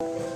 you.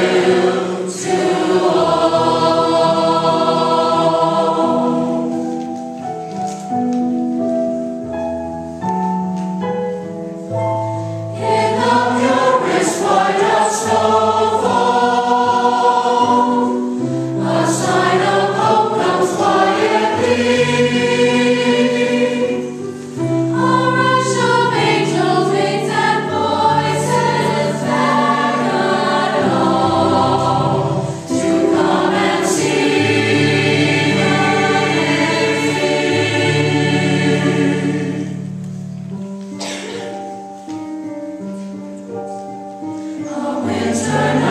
Winter